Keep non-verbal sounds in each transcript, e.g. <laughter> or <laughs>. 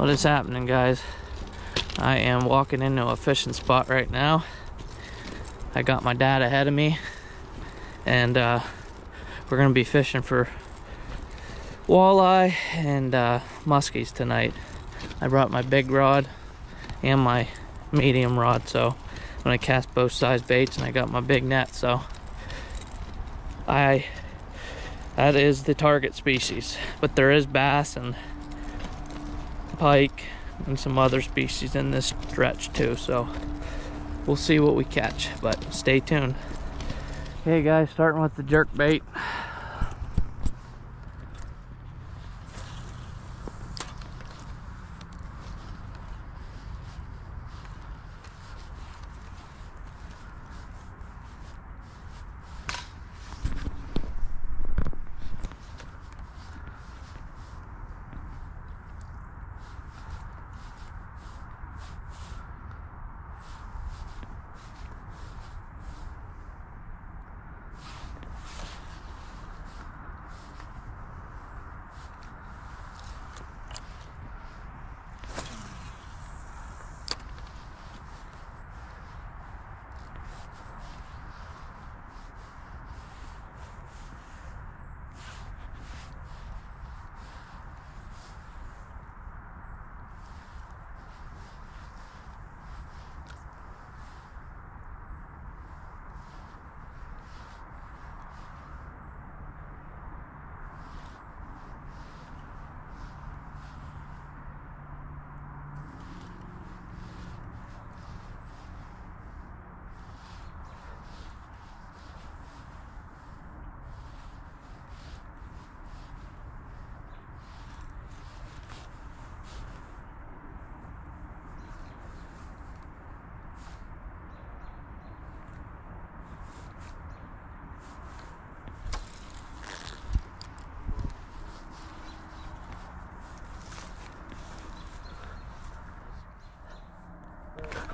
What is happening, guys? I am walking into a fishing spot right now. I got my dad ahead of me, and uh, we're gonna be fishing for walleye and uh, muskies tonight. I brought my big rod and my medium rod, so I'm gonna cast both size baits, and I got my big net, so I that is the target species. But there is bass and pike and some other species in this stretch too, so we'll see what we catch, but stay tuned. hey guys, starting with the jerk bait.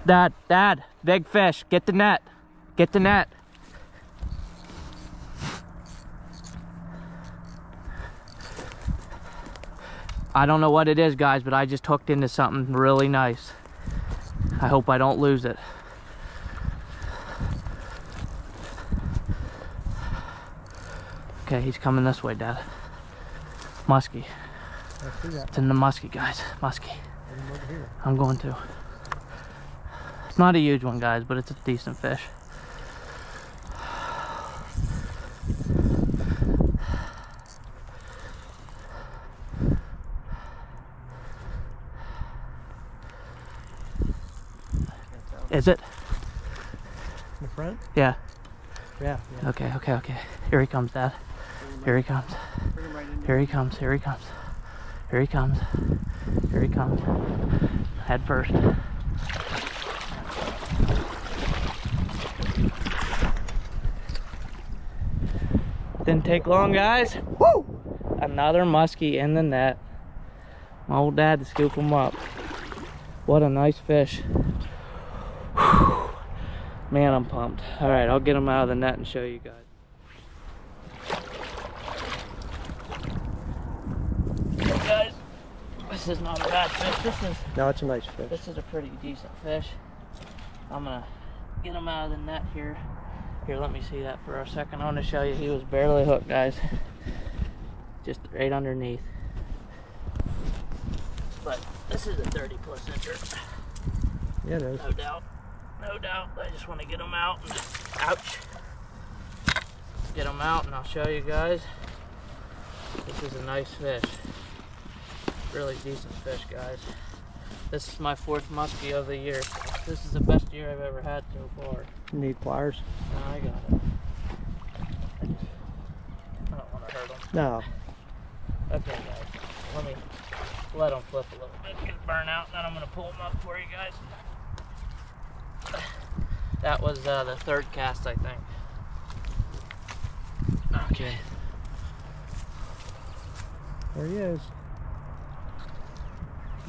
Dad, dad, big fish, get the net. Get the net. I don't know what it is, guys, but I just hooked into something really nice. I hope I don't lose it. Okay, he's coming this way, Dad. Muskie. I see that It's in the muskie, guys. Muskie. one over here. I'm going to. It's not a huge one, guys, but it's a decent fish. Is it? In the front? Yeah. Yeah. yeah. Okay, okay, okay. Here he comes, Dad. Here he comes. Here he comes. Here he comes. Here he comes. Here he comes. Head first. Didn't take long, guys. Woo! Another muskie in the net. My old dad to scoop him up. What a nice fish. Whew. Man, I'm pumped. All right, I'll get him out of the net and show you guys. Guys, this is not a bad fish. This is No, it's a nice fish. this is a pretty decent fish. I'm gonna get him out of the net here. Here, let me see that for a second. I want to show you he was barely hooked, guys. Just right underneath. But this is a 30 plus incher, Yeah, it is. no doubt. No doubt. I just want to get him out and ouch. Get him out and I'll show you guys. This is a nice fish. Really decent fish, guys. This is my fourth muskie of the year. This is the best year I've ever had so far. Need pliers? No, I got it. I just, I don't want to hurt him. No. Okay, guys. Let me let them flip a little bit, get burn out, and then I'm going to pull him up for you guys. That was uh, the third cast, I think. Okay. There he is.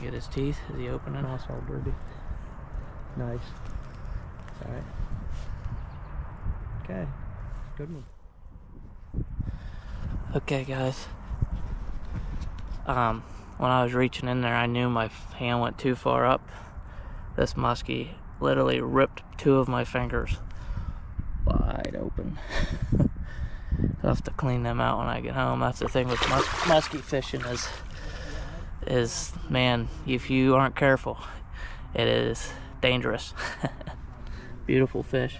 Get his teeth. Is he opening? That's all dirty. Nice. All right. Okay. Good one. Okay, guys. Um, when I was reaching in there, I knew my hand went too far up. This muskie literally ripped two of my fingers wide open. <laughs> I'll have to clean them out when I get home. That's the thing with mus muskie fishing is, is man, if you aren't careful, it is dangerous. <laughs> Beautiful fish.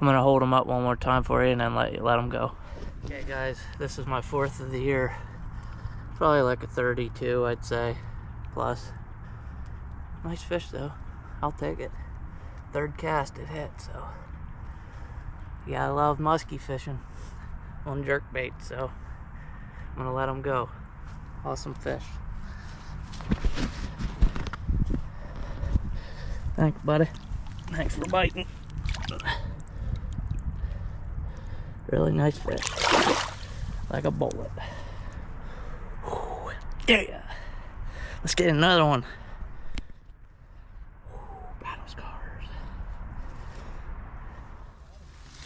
I'm gonna hold them up one more time for you and then let let them go. Okay, guys, this is my fourth of the year. Probably like a 32, I'd say, plus. Nice fish though. I'll take it. Third cast it hit, so. Yeah, I love muskie fishing on jerk bait, so I'm gonna let them go. Awesome fish. Thanks, buddy. Thanks for biting. Really nice fish. Like a bullet. Yeah. Let's get another one. Battle scars.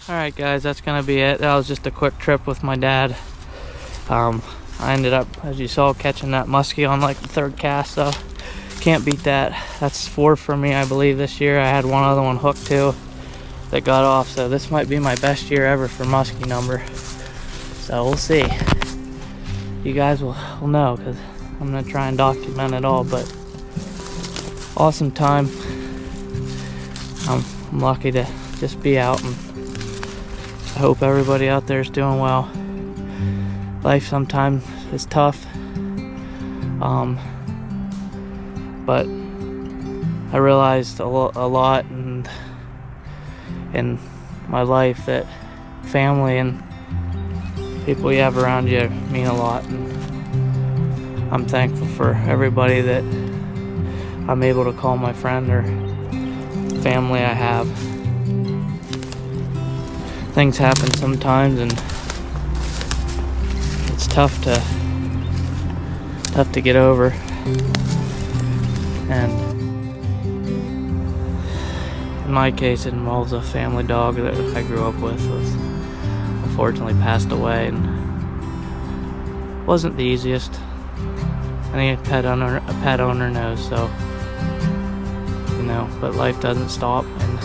Alright guys, that's gonna be it. That was just a quick trip with my dad. Um, I ended up, as you saw, catching that muskie on like the third cast, so can't beat that. That's four for me, I believe, this year. I had one other one hooked too that got off, so this might be my best year ever for muskie number. So we'll see. You guys will, will know because I'm gonna try and document it all, but awesome time. I'm, I'm lucky to just be out and I hope everybody out there is doing well. Life sometimes is tough. Um, but I realized a, lo a lot in my life that family and people you have around you mean a lot. And I'm thankful for everybody that I'm able to call my friend or family I have. Things happen sometimes and it's tough to tough to get over. And in my case, it involves a family dog that I grew up with. Was unfortunately passed away and wasn't the easiest. Any pet owner, a pet owner knows. So you know, but life doesn't stop, and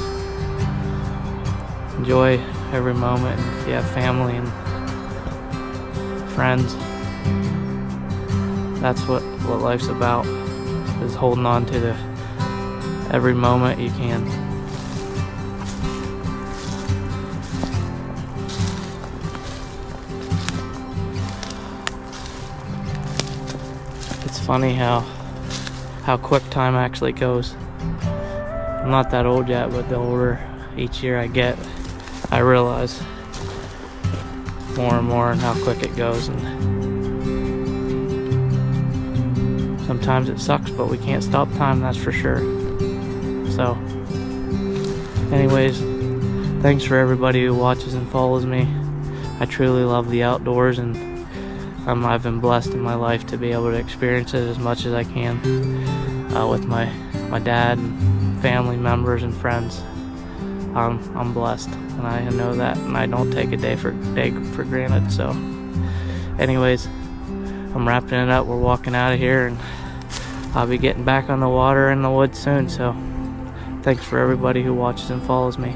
enjoy every moment. and If you have family and friends, that's what what life's about. Is holding on to the every moment you can. It's funny how how quick time actually goes. I'm not that old yet, but the older each year I get, I realize more and more and how quick it goes. And sometimes it sucks, but we can't stop time, that's for sure. So, anyways, thanks for everybody who watches and follows me. I truly love the outdoors and um, I've been blessed in my life to be able to experience it as much as I can uh, with my my dad and family members and friends. Um, I'm blessed, and I know that, and I don't take a day for day for granted. So, anyways, I'm wrapping it up. We're walking out of here, and I'll be getting back on the water in the woods soon. So, thanks for everybody who watches and follows me.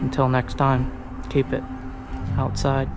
Until next time, keep it outside.